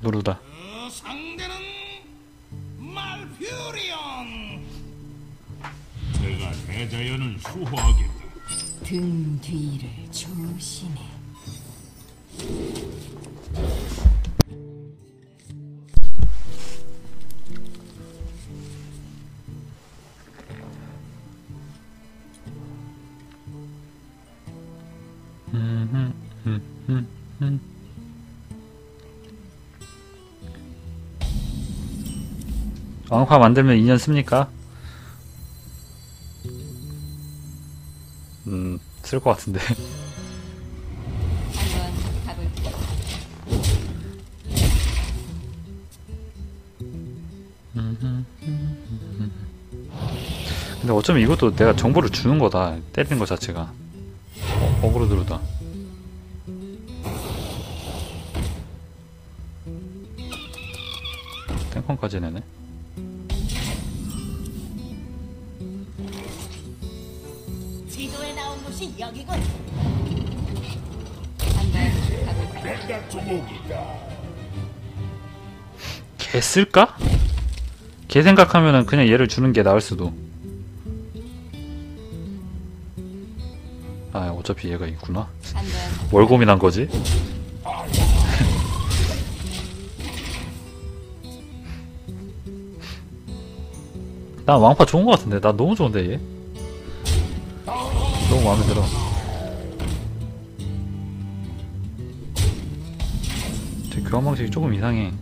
누르다. 어, 상대는 말퓨리온. 내가 대자연을 수호하겠다. 등 뒤를 조심해. 왕파 만들면 2년 씁니까? 음, 쓸 것 같은데. 근데 어쩌면 이것도 내가 정보를 주는 거다. 때리는 것 자체가. 어, 어그로 들어다. 탱컨까지 내네. 이 여기군. 한번 가볼게. 내가 두목이다. 걔 쓸까? 걔 생각하면은 그냥 얘를 주는 게 나을 수도. 아, 어차피 얘가 있구나. 뭘 고민한 거지? 난 왕파 좋은 거 같은데. 나 너무 좋은데 얘. 너무 마음에 들어. 제 교환 방식이 조금 이상해.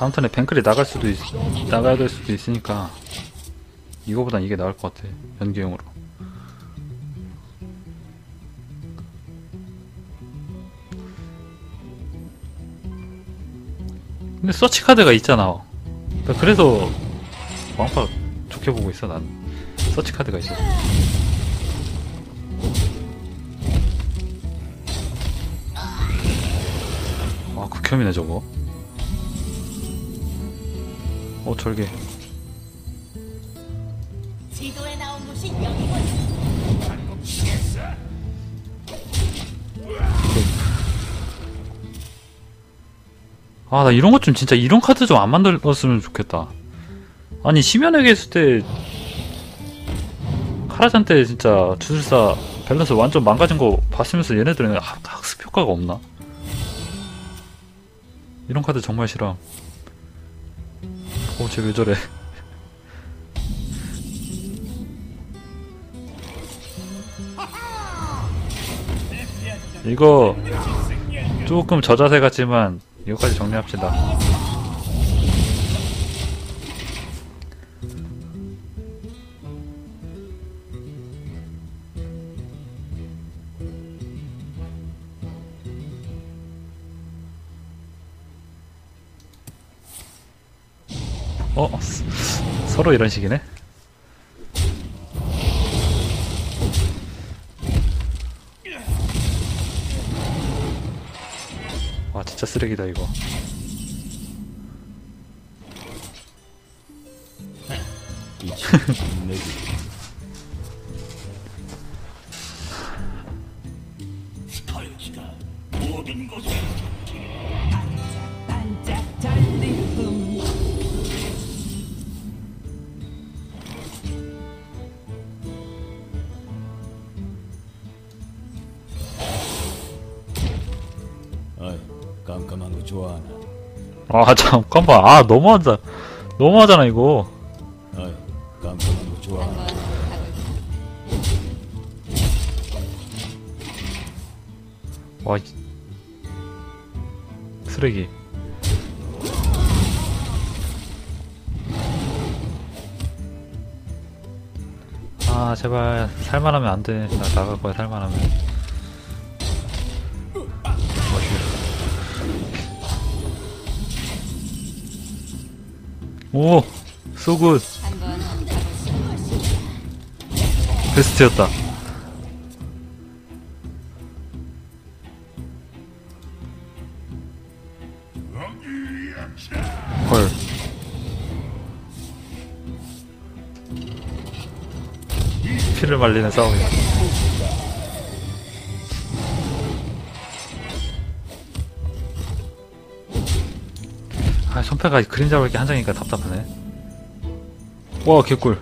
다음 턴에 뱅클이 나갈 수도 있, 나가야 될 수도 있으니까 이거보단 이게 나을 것 같아 연기용으로. 근데 서치 카드가 있잖아. 그러니까 그래서 왕파 좋게 보고 있어 난 서치 카드가 있어. 아 극혐이네 저거 어 절개 지도에 나온 곳이 여기군. 한국시겠어? 아나 이런 것 좀 진짜 이런 카드 좀 안 만들었으면 좋겠다 아니 심연에게 있을 때 카라잔 때 진짜 주술사 밸런스 완전 망가진 거 봤으면서 얘네들은 학, 학습 효과가 없나? 이런 카드 정말 싫어 어 쟤왜 저래 이거 조금 저 자세 같지만 이거까지 정리합시다. 서로 이런 식이네? 와 진짜 쓰레기다 이거 아 잠깐만. 아 너무하다 너무하잖아 이거. 가볼게. 와 이- 쓰레기. 아 제발. 살만하면 안돼. 나 나갈 거야 살만하면 오 가볼게. 베스트였다. 헐. 피를 말리는 싸움이다. 아, 손패가 그림자 볼게한 장이니까 답답하네. 와, 개꿀.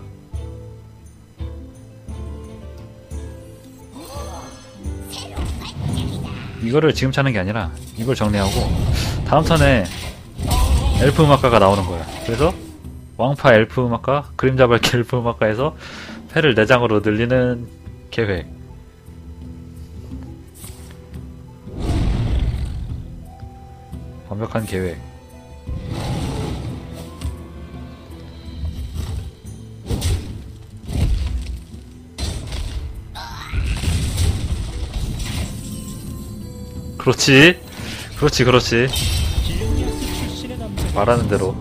이거를 지금 차는 게 아니라 이걸 정리하고 다음 턴에 엘프 음악가가 나오는 거야. 그래서 왕파 엘프 음악가, 그림자 밝기 엘프 음악가에서 패를 4장으로 늘리는 계획. 완벽한 계획. 그렇지. 그렇지, 그렇지. 말하는 대로.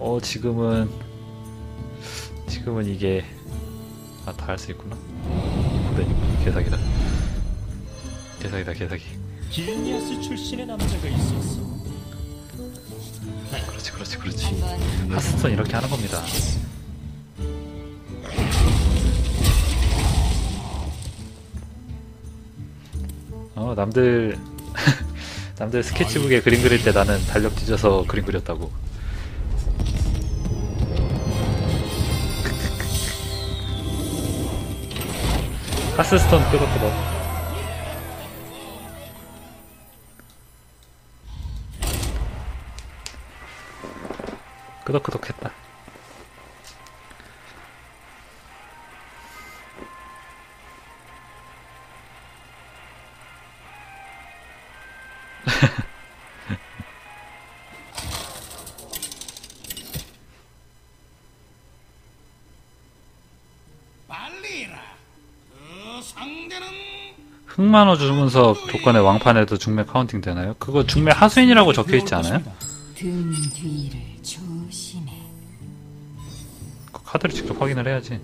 어, 지금은, 지금은 이게, 아, 다 할 수 있구나. 그래, 개사기다. 개사기다, 개사기. 길니아스 출신의 남자가 있었어. 그렇지, 그렇지, 그렇지. 하스스톤 이렇게 하는 겁니다. 어, 남들, 남들 스케치북에 그림 그릴 때 나는 달력 뒤져서 그림 그렸다고. 하스스톤 끄덕끄덕. 끄덕끄덕 했다. 흑마노 주문석 조건에 왕파에도 죽메 counting 되나요? 그거 죽메 하수인이라고 적혀 있지 않아요? 그 카드를 직접 확인을 해야지.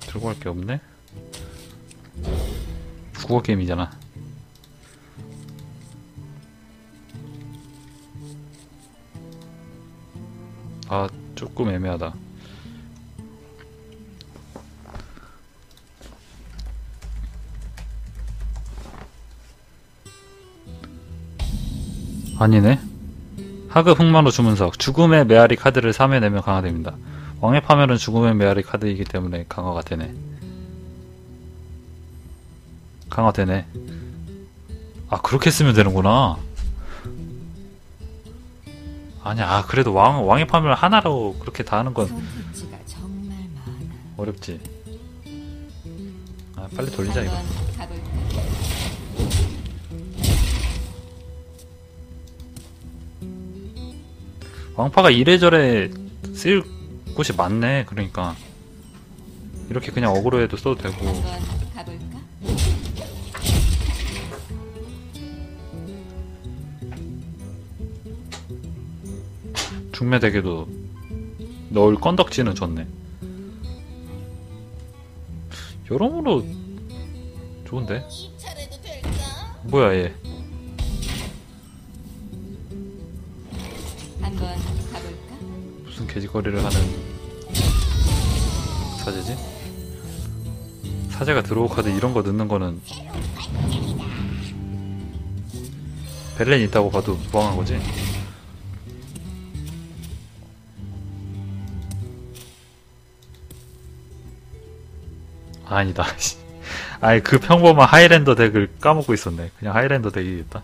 들고 갈 게 없네? 국어 게임이잖아. 아, 조금 애매하다. 아니네. 하급 흑마로 주문석 죽음의 메아리 카드를 3회 내면 강화됩니다. 왕의 파멸은 죽음의 메아리 카드이기 때문에 강화가 되네. 강화되네. 아 그렇게 쓰면 되는구나. 아니야, 아, 그래도 왕 왕의 파멸 하나로 그렇게 다 하는 건. 어렵지. 아 빨리 돌리자 이거. 왕파가 이래저래 쓸 곳이 많네. 그러니까 이렇게 그냥 어그로에도 써도 되고. 중매대게도 넣을 건덕지는 좋네. 여러모로 좋은데? 뭐야 얘? 개짓거리를 하는 사제지? 사제가 들어오 카드 이런 거 넣는 거는 벨렌 있다고 봐도 무방한 거지? 아니다. 씨. 아니 그 평범한 하이랜더 덱을 까먹고 있었네. 그냥 하이랜더 덱이겠다.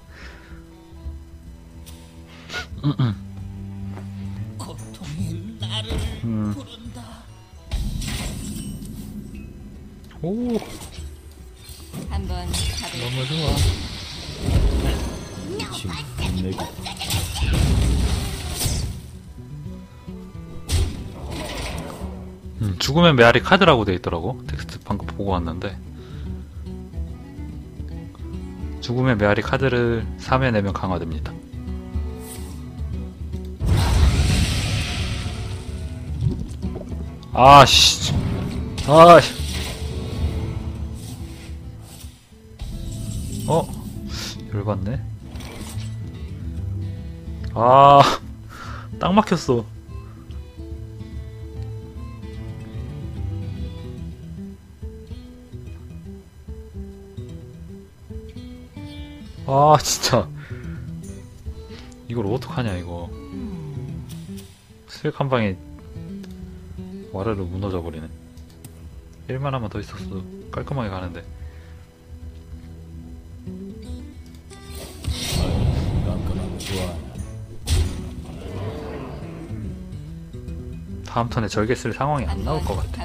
오 한번? 너무 좋아. 지금 힘내기 음, 죽음의 메아리 카드라고 돼 있더라고. 텍스트 방금 보고 왔는데. 죽음의 메아리 카드를 3회 내면 강화됩니다. 아씨. 아. 어? 열받네. 아. 딱 막혔어. 아, 진짜. 이걸 어떡하냐, 이거. 스렉 한 방에 와르르 무너져 버리네. 1만 하면 더 있었어도 깔끔하게 가는데. 다음 턴에 절개 쓸 상황이 안 나올 것 같아.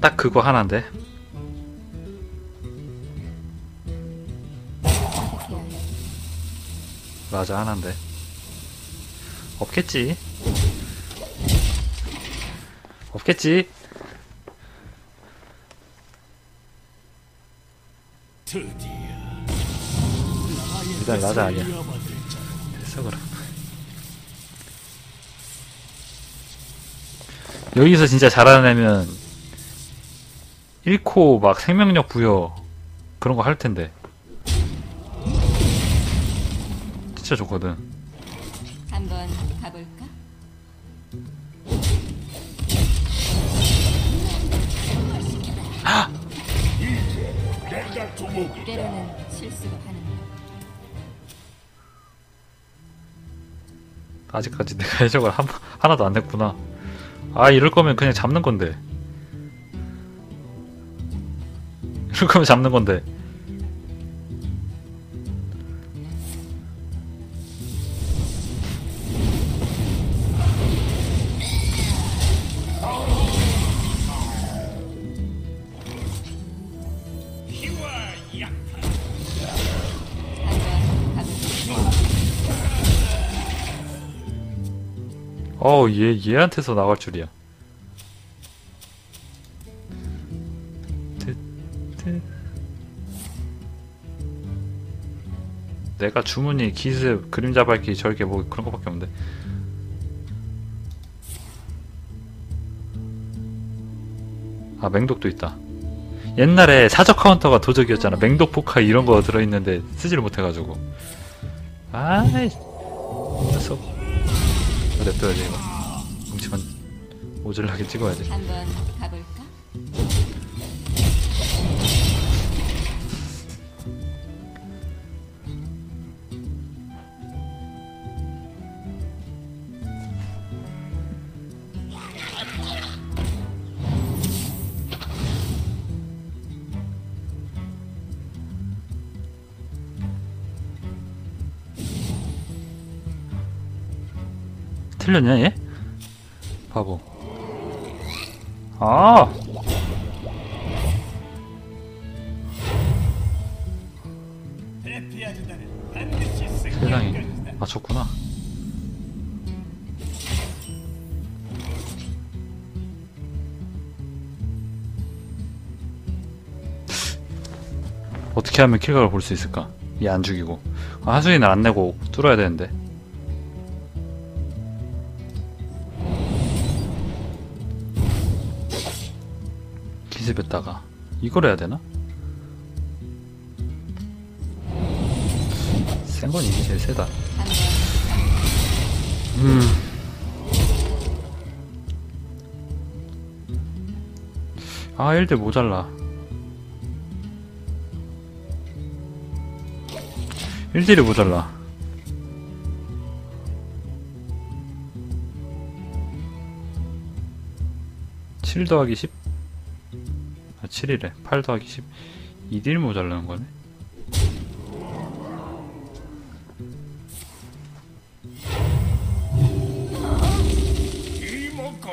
딱 그거 하나인데. 맞아, 하나인데. 없겠지. 없겠지. 일단 라자 아니야. 됐어, 그럼. 여기서 진짜 잘하는 애면 1코 막 생명력 부여 그런 거 할 텐데. 진짜 좋거든. 한번 가볼까? 때로는 실수도 하는 거. 아직까지 내가 해적을 한, 하나도 안 냈구나. 아, 이럴 거면 그냥 잡는 건데. 이럴 거면 잡는 건데. 얘, 얘한테서 나갈 줄이야. 내가 주문이 기습, 그림자 밝기, 절개 뭐 그런 거밖에 없는데. 아, 맹독도 있다. 옛날에 사적 카운터가 도적이었잖아. 맹독 포카 이런 거 들어있는데 쓰지를 못해가지고. 아이, 녀석. 이거 냅둬야지 이거 오질나게 찍어야지 한번 가볼까? 틀렸냐 얘? 바보 아. 세상에. 맞췄구나. 어떻게 하면 킬각을 볼 수 있을까? 얘 안 죽이고. 아, 하수인을 안 내고 뚫어야 되는데 기습했다가 이걸 해야 되나? 센 건 이게 제일 세다 음. 아, 1대 모자라. 1대1이 모자라. 칠 더하기 10? 아, 7이래. 8 더하기 10. 2딜 모자라는 거네.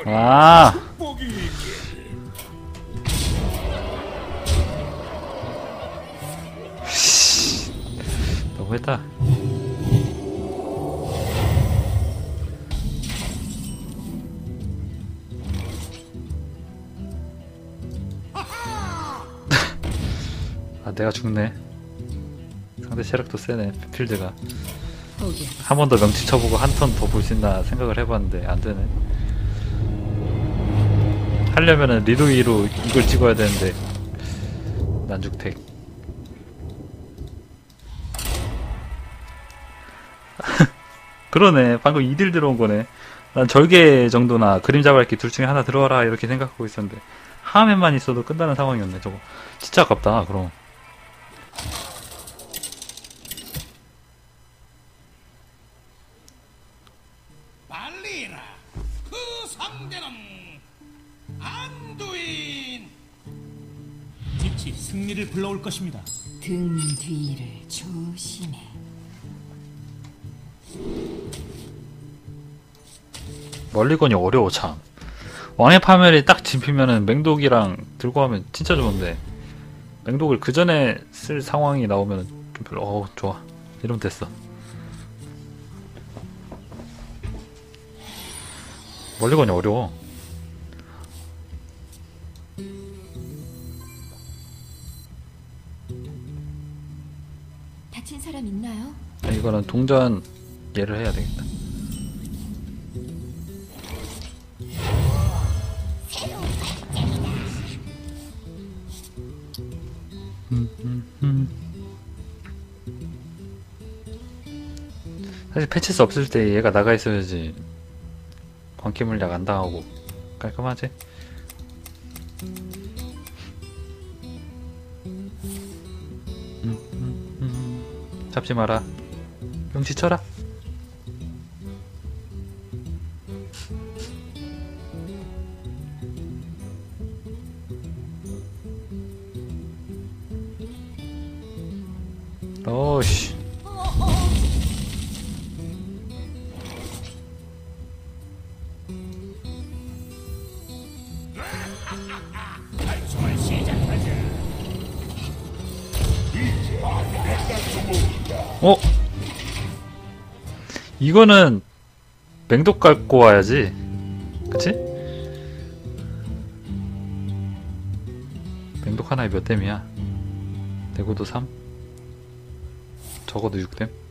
아! 죽네. 상대 체력도 세네, 필드가. 한 번 더 명치 쳐보고 한 턴 더 볼 수 있나 생각을 해봤는데 안 되네. 하려면은 리루이로 이걸 찍어야 되는데 난죽택. 그러네. 방금 2딜 들어온 거네. 난 절개 정도나 그림자 밟기 둘 중에 하나 들어와라 이렇게 생각하고 있었는데 하면만 있어도 끝나는 상황이었네 저거. 진짜 아깝다 그럼. 승리를 불러올 것입니다. 등 뒤를 조심해. 멀리건이 어려워 참 왕의 파멸이 딱 진피면은 맹독이랑 들고 하면 진짜 좋은데 맹독을 그 전에 쓸 상황이 나오면 좀 별로 어 좋아 이러면 됐어 멀리건이 어려워 사람 있나요? 아, 이거는 동전 얘를 해야 되겠다 사실 패치스 없을 때 얘가 나가 있어야지 광기 물약 안 당하고 깔끔하지? 잡지 마라. 용치 쳐라. 어씨 어? 이거는 맹독 갖고 와야지. 그치? 맹독 하나에 몇 댐이야? 대구도 3? 적어도 6댐?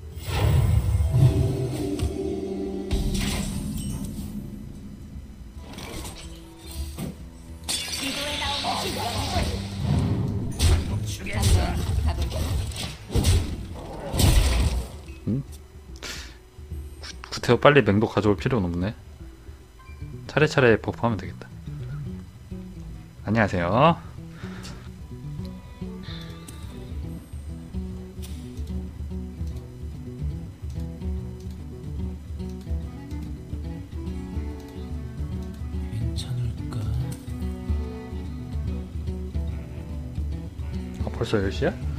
구태여 빨리 맹독 가져올 필요는 없네. 차례차례 버프하면 되겠다. 안녕하세요. 괜찮을까? 아, 벌써 10시야?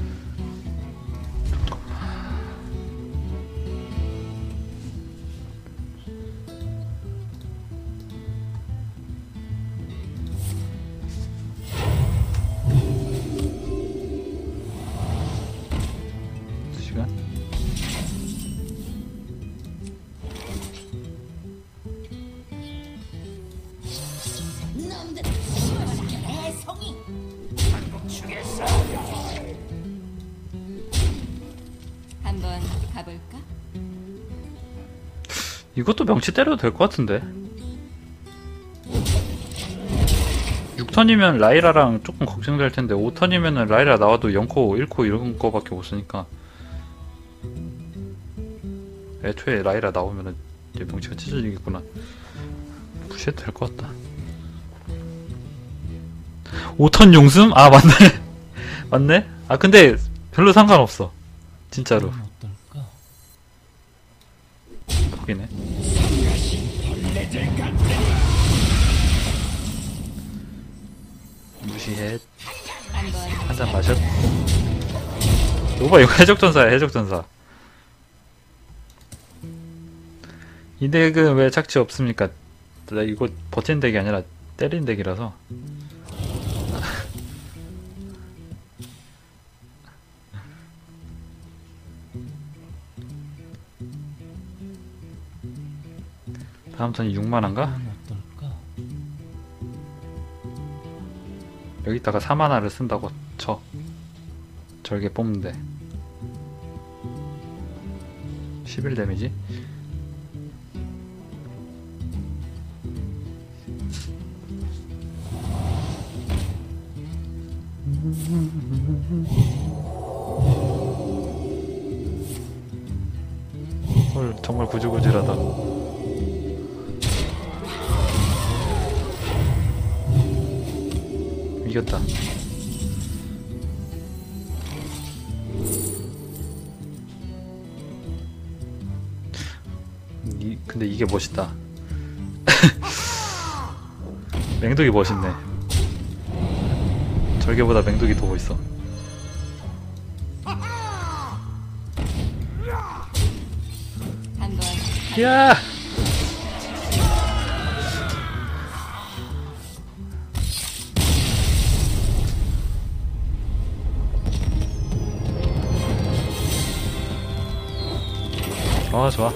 이것도 명치 때려도 될 것 같은데. 6턴이면 라이라랑 조금 걱정될 텐데 5턴이면은 라이라 나와도 0코, 1코 이런 거밖에 못 쓰니까 애초에 라이라 나오면은 이제 명치가 찢어지겠구나. 무시해도 될 것 같다. 5턴 용숨? 아 맞네. 맞네? 아 근데 별로 상관없어. 진짜로. 포기네. 한번 한잔 마셔. 오빠 이거 해적전사야 해적전사. 이 덱은 왜 착취 없습니까? 나 이거 버틴 덱이 아니라 때린 덱이라서. 다음 턴이 6만원가? 여기다가 4만화를 쓴다고 쳐. 절개 뽑는데. 11 데미지 이겼다. 이, 근데 이게 멋있다. 맹독이 멋있네. 절개보다 맹독이 더 멋있어. 야! 아 좋아